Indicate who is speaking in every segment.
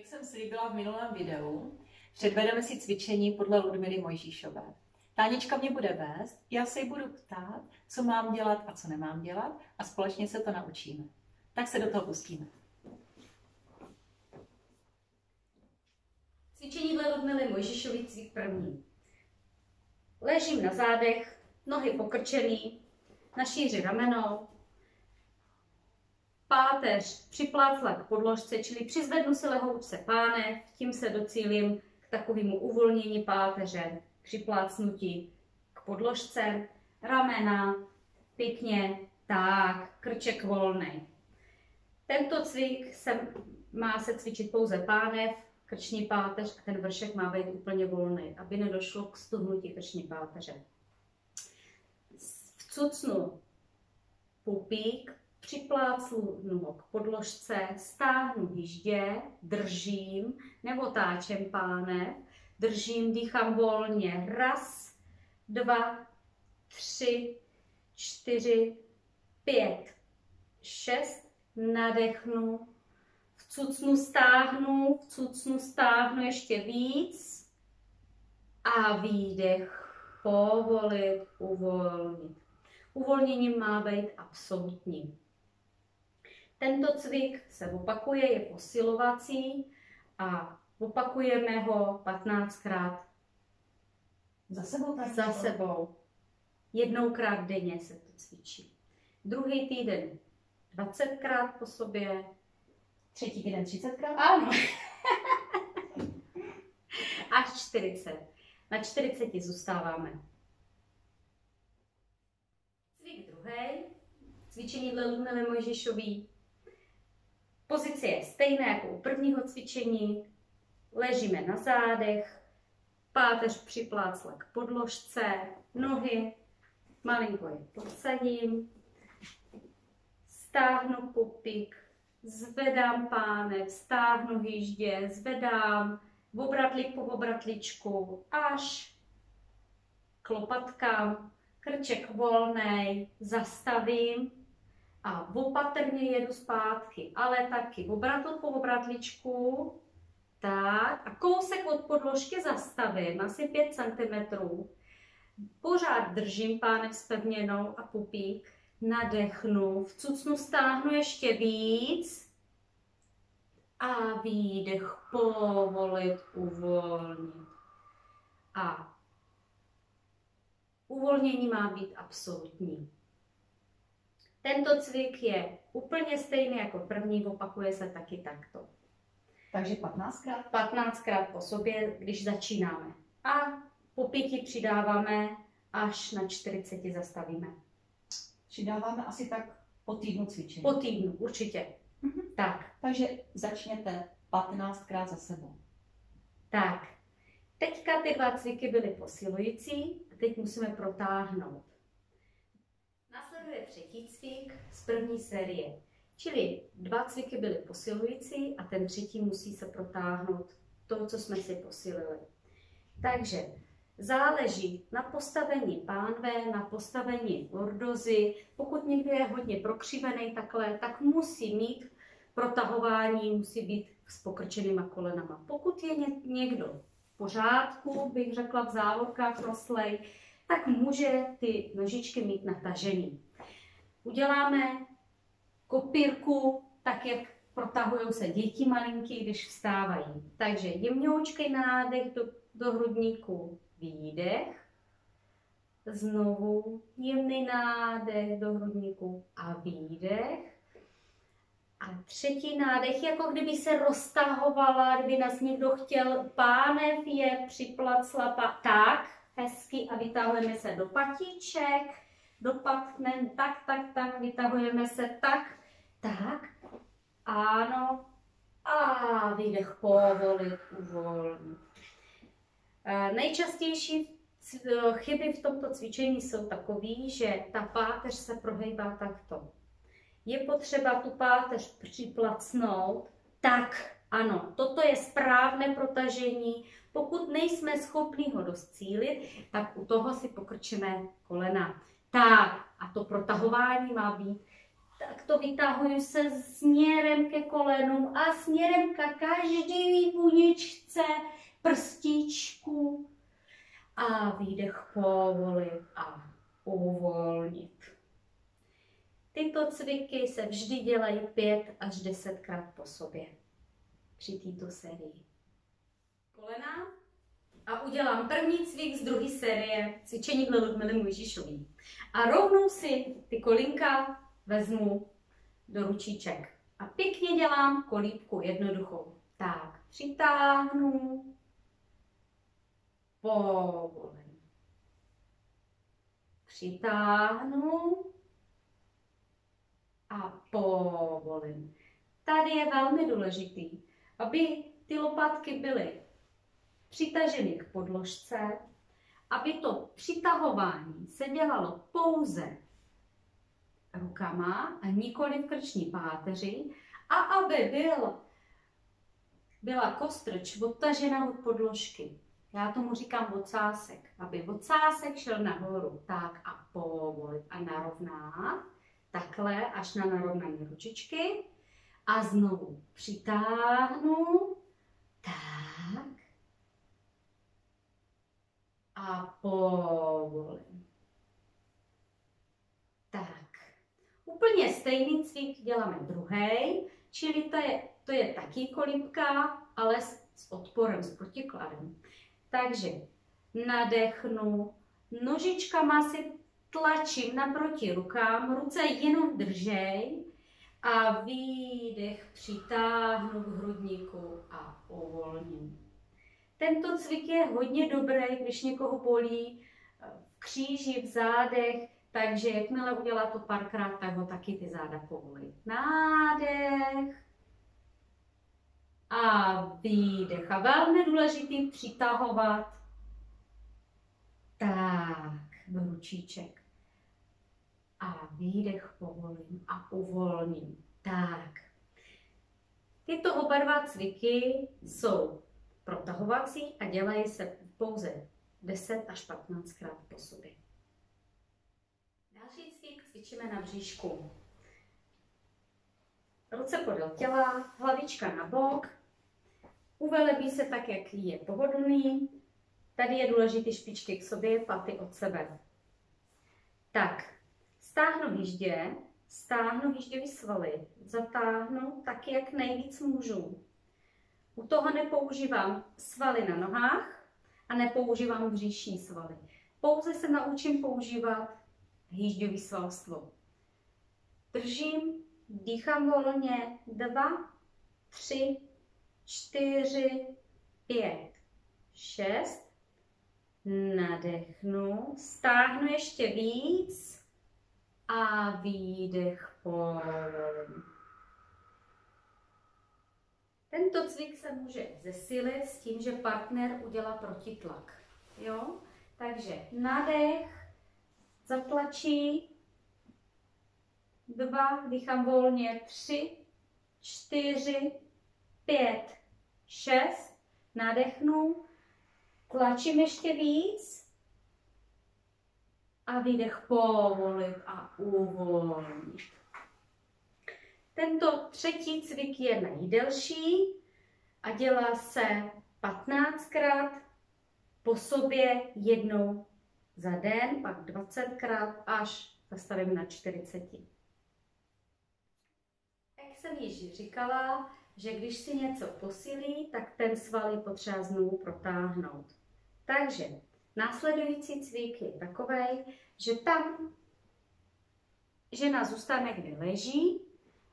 Speaker 1: Jak jsem slíbila v minulém videu, předvedeme si cvičení podle Ludmily Mojžíšové. Tánička mě bude vést, já se jí budu ptát, co mám dělat a co nemám dělat a společně se to naučíme. Tak se do toho pustíme.
Speaker 2: Cvičení dle Ludmily Mojžišový cvik první. Ležím na zádech, nohy pokrčený, na šíři ramenou, páteř připlácla k podložce, čili přizvednu si lehoučce pánev, tím se docílím k takovému uvolnění páteře, připlácnutí k podložce, ramena, pěkně, tak, krček volný. Tento cvik se, má se cvičit pouze pánev, krční páteř a ten vršek má být úplně volný, aby nedošlo k stuhnutí krční páteře. Vcucnu pupík, připlácnu nohu k podložce, stáhnu hýždě, držím, nebo táčem pánev, držím, dýchám volně. Raz, dva, tři, čtyři, pět, šest, nadechnu, vcucnu, stáhnu, vcucnu, stáhnu ještě víc a výdech, povolit, uvolnit. Uvolnění má být absolutní. Tento cvik se opakuje, je posilovací a opakujeme ho 15krát
Speaker 1: Za sebou? Tak
Speaker 2: za sebou. Jednoukrát denně se to cvičí. Druhý týden 20krát po sobě.
Speaker 1: Třetí týden 30krát?
Speaker 2: Ano. Až 40. Na 40 zůstáváme. Cvik druhý. Cvičení dle Ludmily Mojžišový. Pozice je stejná jako u prvního cvičení. Ležíme na zádech, páteř připlácla k podložce, nohy malinko je podsadím, stáhnu pupík, zvedám pánev, stáhnu hýždě, zvedám obratlík po obratličku až k lopatkám, krček volnej, zastavím a opatrně jedu zpátky, ale taky obratl po obratličku, tak a kousek od podložky zastavím, asi 5 cm. Pořád držím pánev spevněnou a pupík, nadechnu, vcucnu, stáhnu ještě víc a výdech, povolit, uvolnit. A uvolnění má být absolutní. Tento cvik je úplně stejný jako první, opakuje se taky takto.
Speaker 1: Takže 15krát?
Speaker 2: 15krát po sobě, když začínáme. A po pěti přidáváme, až na 40 zastavíme.
Speaker 1: Přidáváme asi tak po týdnu cvičení.
Speaker 2: Po týdnu, určitě.
Speaker 1: Mhm.
Speaker 2: Tak,
Speaker 1: Takže začněte 15krát za sebou.
Speaker 2: tak. Teďka ty dva cviky byly posilující a teď musíme protáhnout. Následuje třetí cvik z první série. Čili dva cviky byly posilující a ten třetí musí se protáhnout to, co jsme si posilili. Takže záleží na postavení pánve, na postavení lordozy. Pokud někdo je hodně prokřivený takhle, tak musí mít protahování, musí být s pokrčenýma kolenama. Pokud je někdo v pořádku, bych řekla v závorkách roslej, tak může ty nožičky mít natažený. Uděláme kopírku, tak jak protahují se děti malinký, když vstávají. Takže jemňoučkej nádech do, do hrudníku, výdech, znovu jemný nádech do hrudníku a výdech. A třetí nádech, jako kdyby se roztahovala, kdyby nás někdo chtěl, pánev je připlacla, tak, hezky vytahujeme se do patíček, dopadne, tak, tak, tak, vytahujeme se tak, tak, ano, a výdech povolit, uvolnit. Nejčastější chyby v tomto cvičení jsou takové, že ta páteř se prohejbá takto. Je potřeba tu páteř připlacnout, tak ano, toto je správné protažení. Pokud nejsme schopni ho dostílit, tak u toho si pokrčíme kolena. Tak, a to protahování má být tak to vytahuju se směrem ke kolenům a směrem ka každý buničce prstíčku a výdech povolit a uvolnit. Tyto cviky se vždy dělají 5 až 10 krát po sobě při této sérii. Kolena a udělám první cvik z druhé série cvičení dle Ludmily Mojžišový. A rovnou si ty kolinka vezmu do ručiček. A pěkně dělám kolíbku jednoduchou. Tak, přitáhnu, povolím. Přitáhnu a povolím. Tady je velmi důležitý, aby ty lopatky byly přitaženy k podložce, aby to přitahování se dělalo pouze rukama a nikoli v krční páteři a aby byl, byla kostrč odtažena od podložky. Já tomu říkám ocásek, aby ocásek šel nahoru, tak a povolit a narovnat, takhle až na narovnané ručičky a znovu přitáhnu, tak a povolím. Tak. Úplně stejný cvik děláme druhý, čili to je, to je taky kolíbka, ale s, s odporem, s protikladem. Takže nadechnu, nožičkama si tlačím naproti rukám, ruce jenom držej a výdech přitáhnu k hrudníku a uvolním. Tento cvik je hodně dobrý, když někoho bolí eh, v kříži, v zádech, takže jakmile udělá to párkrát, tak ho taky ty záda povolí. Nádech a výdech. A velmi důležitý přitahovat tak ručíček. A výdech povolím a uvolním. Tak. Tyto oba dva cviky jsou protahovací a dělají se pouze 10 až 15 krát po sobě. Další cvik cvičíme na bříšku. Ruce podél těla, hlavička na bok, uvelebí se tak, jak je pohodlný. Tady je důležité špičky k sobě, paty od sebe. Tak, stáhnu výždě, stáhnu výžděvý svaly, zatáhnu tak, jak nejvíc můžu. U toho nepoužívám svaly na nohách a nepoužívám bříšní svaly. Pouze se naučím používat hýžďový svalstvo. Držím, dýchám volně, dva, tři, čtyři, pět, šest, nadechnu, stáhnu ještě víc a výdech povolím. Tento cvik se může zesilit s tím, že partner udělá protitlak. Jo? Takže nadech, zatlačí, dva, dýchám volně, tři, čtyři, pět, šest, nadechnu, tlačím ještě víc a výdech povolit a uvolnit. Tento třetí cvik je nejdelší a dělá se 15krát po sobě jednou za den, pak 20krát až zastavím na 40. Jak jsem již říkala, že když si něco posílí, tak ten sval je potřeba znovu protáhnout. Takže následující cvik je takový, že tam žena zůstane, kde leží,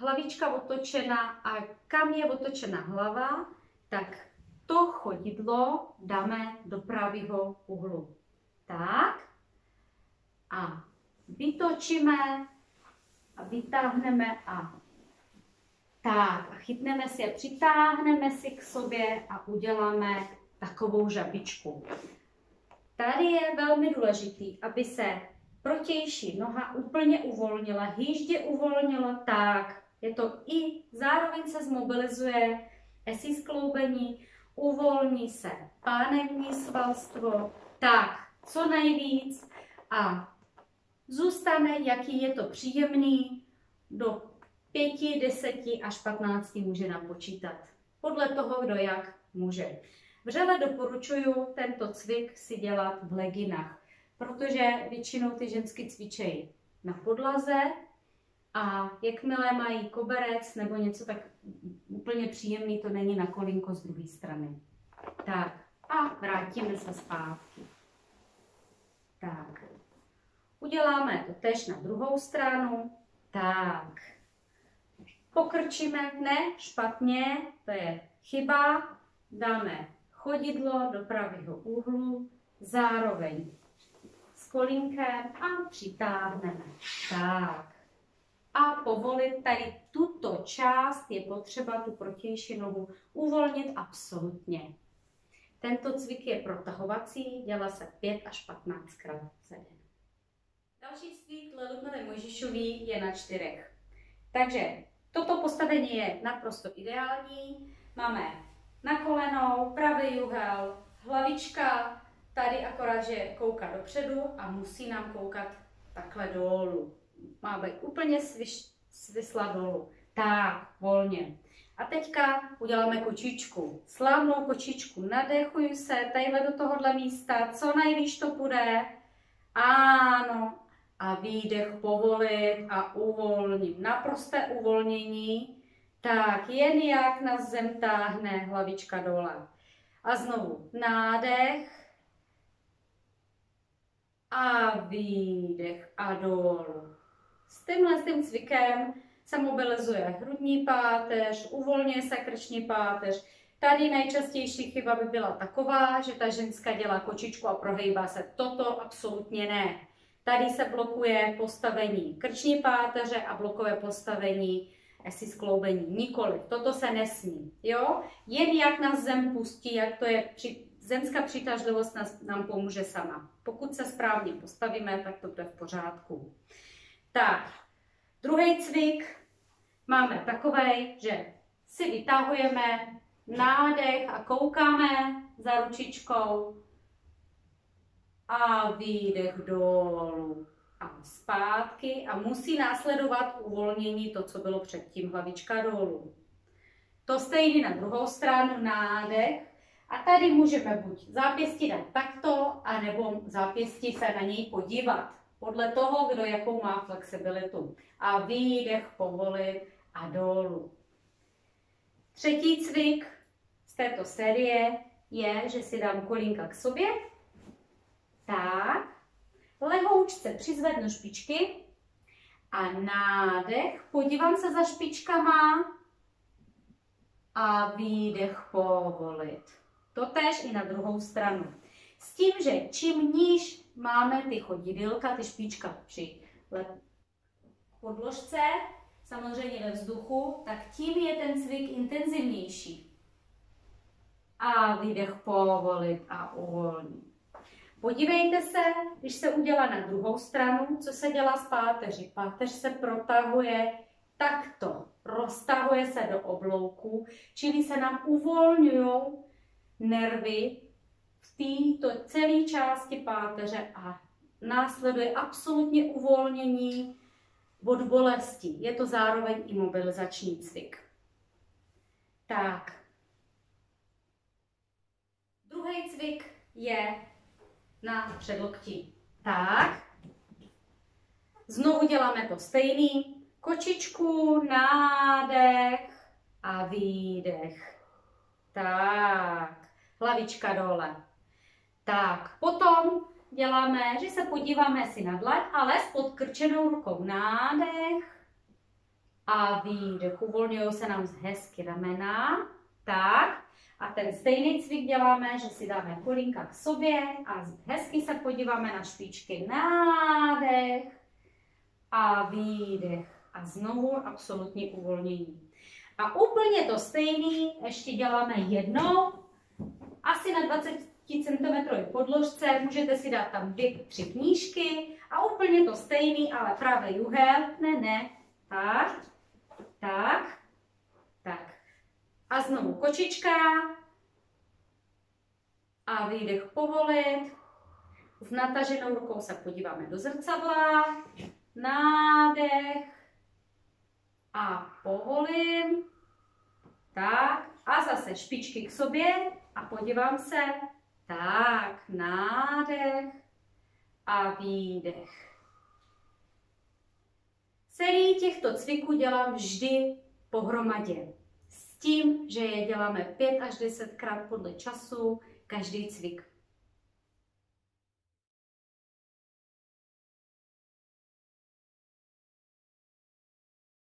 Speaker 2: hlavička otočena a kam je otočena hlava, tak to chodidlo dáme do pravého úhlu. Tak. A vytočíme a vytáhneme a tak. A chytneme si a přitáhneme si k sobě a uděláme takovou žabičku. Tady je velmi důležitý, aby se protější noha úplně uvolnila, hýždě uvolnila tak, je to i, zároveň se zmobilizuje esí skloubení, uvolní se pánevní svalstvo, tak co nejvíc a zůstane, jaký je to příjemný, do 5, 10 až 15 může napočítat. Podle toho, kdo jak může. Vřele doporučuji tento cvik si dělat v leginách, protože většinou ty žensky cvičejí na podlaze a jakmile mají koberec nebo něco tak úplně příjemný, to není na kolinko z druhé strany. Tak a vrátíme se zpátky. Tak. Uděláme to tež na druhou stranu. Tak. Pokrčíme, ne, špatně, to je chyba. Dáme chodidlo do pravého úhlu, zároveň s kolínkem a přitáhneme. Tak. A povolit tady tuto část je potřeba tu protější nohu uvolnit absolutně. Tento cvik je protahovací, dělá se 5 až 15 krát za den. Další cvik Lelumily Mojžišový je na čtyřech. Takže toto postavení je naprosto ideální. Máme na kolenou, pravý juhel, hlavička, tady akorát, že kouká dopředu a musí nám koukat takhle dolů. Má být úplně sviš, svisla dolů. Tak, volně. A teďka uděláme kočičku. Slavnou kočičku. Nadechuju se tadyhle do tohohle místa, co nejvíc to půjde. Ano. A výdech povolit a uvolním. Naprosté uvolnění. Tak, jen jak na zem táhne hlavička dole. A znovu nádech a výdech a dolů. S tímhle tím cvikem se mobilizuje hrudní páteř, uvolňuje se krční páteř. Tady nejčastější chyba by byla taková, že ta ženská dělá kočičku a prohejbá se. Toto absolutně ne. Tady se blokuje postavení krční páteře a blokuje postavení si skloubení. Nikoli. Toto se nesmí. Jo? Jen jak nás zem pustí, jak to je při, zemská přitažlivost nás, nám pomůže sama. Pokud se správně postavíme, tak to bude v pořádku. Tak, druhý cvik máme takový, že si vytahujeme nádech a koukáme za ručičkou a výdech dolů a zpátky a musí následovat uvolnění to, co bylo předtím, hlavička dolů. To stejně na druhou stranu nádech a tady můžeme buď zápěstí dát takto, anebo zápěstí se na něj podívat. Podle toho, kdo jakou má flexibilitu. A výdech povolit a dolů. Třetí cvik z této série je, že si dám kolínka k sobě. Tak. Lehoučce přizvednu špičky a nádech. Podívám se za špičkama a výdech povolit. Totež i na druhou stranu. S tím, že čím níž máme ty chodidilka, ty špička při podložce, samozřejmě ve vzduchu, tak tím je ten cvik intenzivnější. A výdech povolit a uvolnit. Podívejte se, když se udělá na druhou stranu, co se dělá s páteří. Páteř se protahuje takto, roztahuje se do oblouku, čili se nám uvolňují nervy této celé části páteře a následuje absolutně uvolnění od bolesti. Je to zároveň i mobilizační cvik. Tak. Druhý cvik je na předlokti. Tak. Znovu děláme to stejný. Kočičku, nádech a výdech. Tak. Hlavička dole. Tak, potom děláme, že se podíváme si na dlaň, ale s podkrčenou rukou nádech a výdech. Uvolňují se nám hezky ramena. Tak. A ten stejný cvik děláme, že si dáme kolínka k sobě a hezky se podíváme na špičky. Nádech a výdech. A znovu absolutní uvolnění. A úplně to stejný ještě děláme jednou, asi na 20 cm podložce, můžete si dát tam dvě, tři knížky a úplně to stejný, ale pravý juhel, ne, ne, tak, tak, tak. A znovu kočička a výdech povolit. S nataženou rukou se podíváme do zrcadla, nádech a povolím. Tak, a zase špičky k sobě a podívám se. Tak, nádech a výdech. Sérii těchto cviků dělám vždy pohromadě. S tím, že je děláme 5 až 10 krát podle času, každý cvik